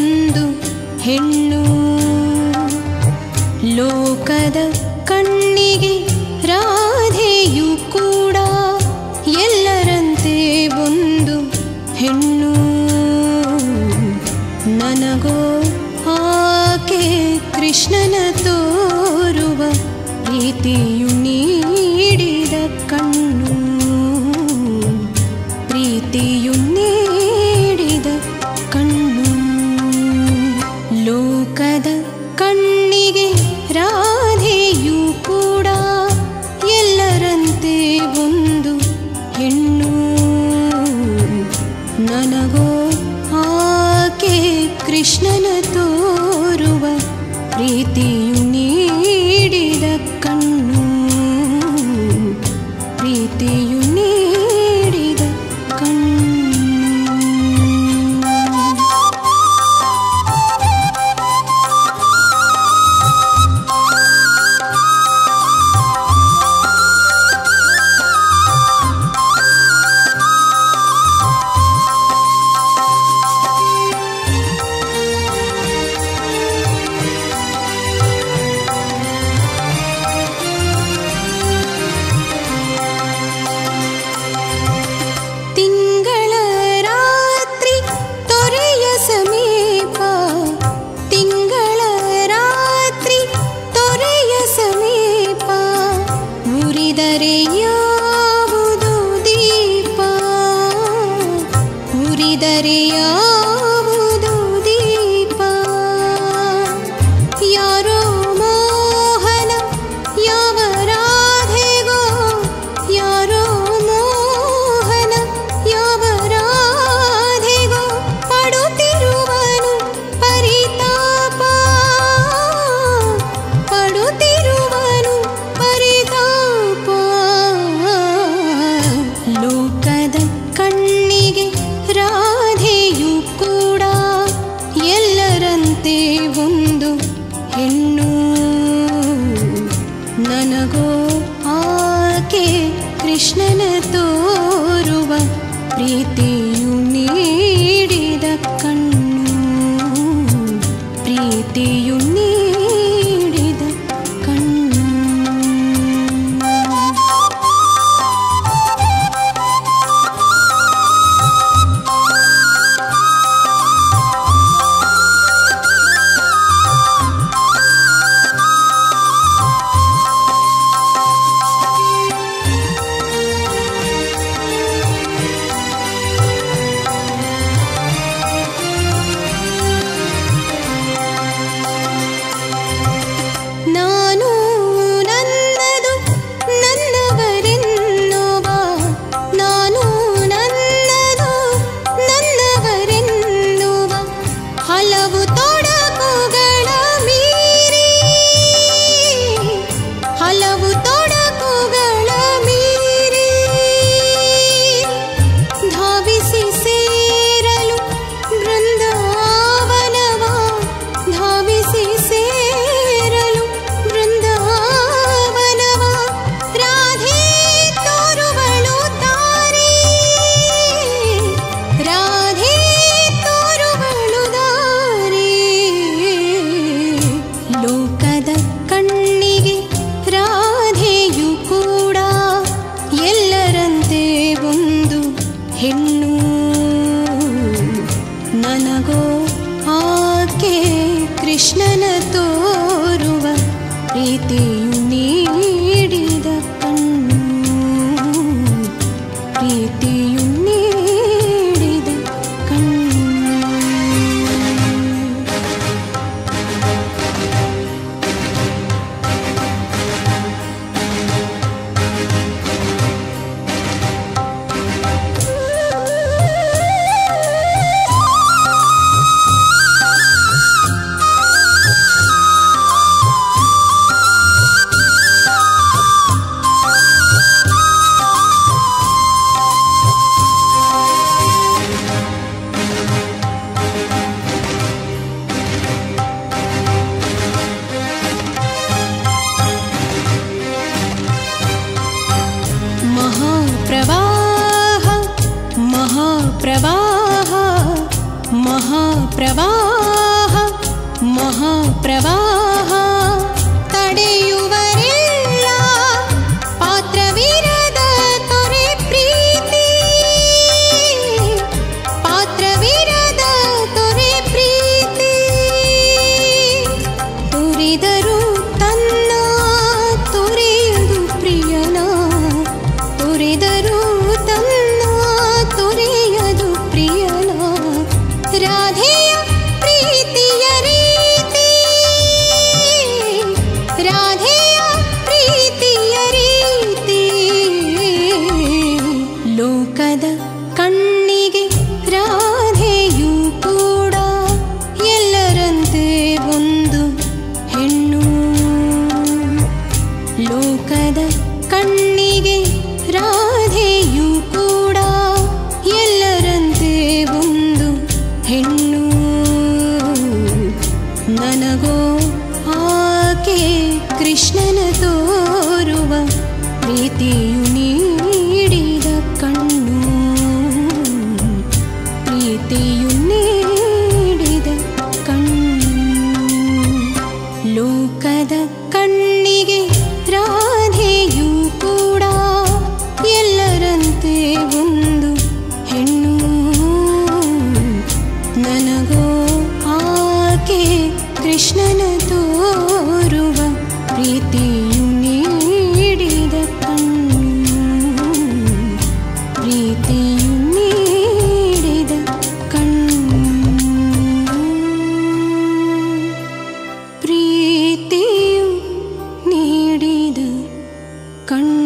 ಒಂದು ಹೆಣ್ಣು. ಲೋಕದ ಕಣ್ಣಿಗೆ ರಾಧೆಯು ಕೂಡ ಎಲ್ಲರಂತೆ ಒಂದು ಹೆಣ್ಣು. ನನಗೋ ಆಕೆ ಕೃಷ್ಣನ ತೋರುವ ಪ್ರೀತಿಯು ನೀಡಿದ ಕಣ್ಣು. ಪ್ರೀತಿಯು ನೀಡಿದ ರಾಧೆಯೂ ಕೂಡ ಎಲ್ಲರಂತೆ ಒಂದು ಹೆಣ್ಣು. ನನಗೋ ಆಕೆ ಕೃಷ್ಣನ ತೋರುವ ಪ್ರೀತಿಯು ನನಗೂ ಆಕೆ ಕೃಷ್ಣನ ತೋರುವ ಪ್ರೀತಿಯು ನೀಡಿದ ಕಣ್ಣು. ಪ್ರೀತಿಯು ಕೃಷ್ಣನ ತೋರುವ ಪ್ರೀತಿ महाप्रवाह महाप्रवाह महाप्रवाह। ಲೋಕದ ಕಣ್ಣಿಗೆ ರಾಧೆಯೂ ಕೂಡ ಎಲ್ಲರಂತೆ ಒಂದು ಹೆಣ್ಣು. ಲೋಕದ ಕಣ್ಣಿಗೆ ರಾಧೆಯೂ ಕೂಡ ಎಲ್ಲರಂತೆ ಒಂದು ಹೆಣ್ಣು. ನನಗೋ ಆಕೆ ಕೃಷ್ಣನ ತೋರುವ ಪ್ರೀತಿಯು ನೀಡಿದ கண்